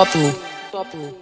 Top Top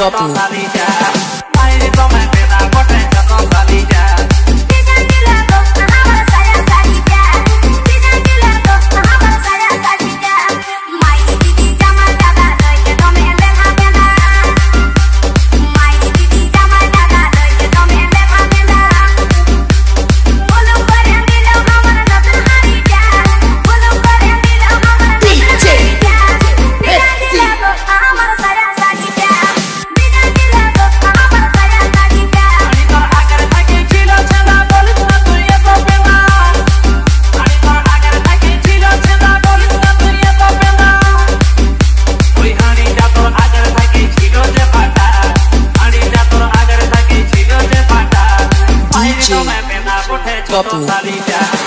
Drop me. couple.